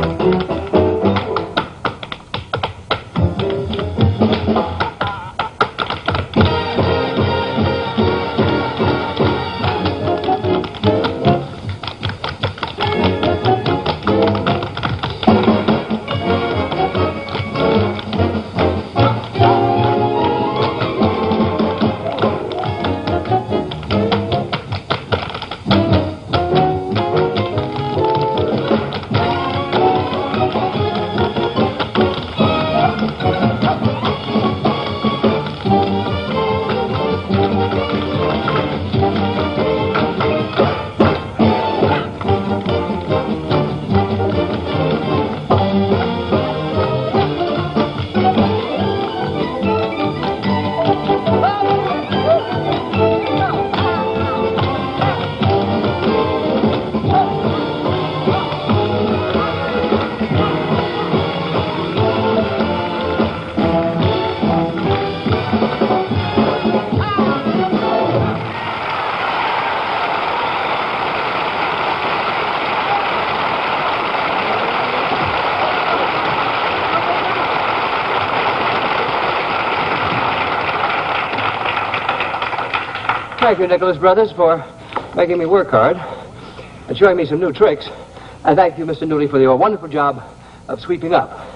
Música Nicholas Brothers, for making me work hard and showing me some new tricks. And thank you, Mr. Newley, for your wonderful job of sweeping up.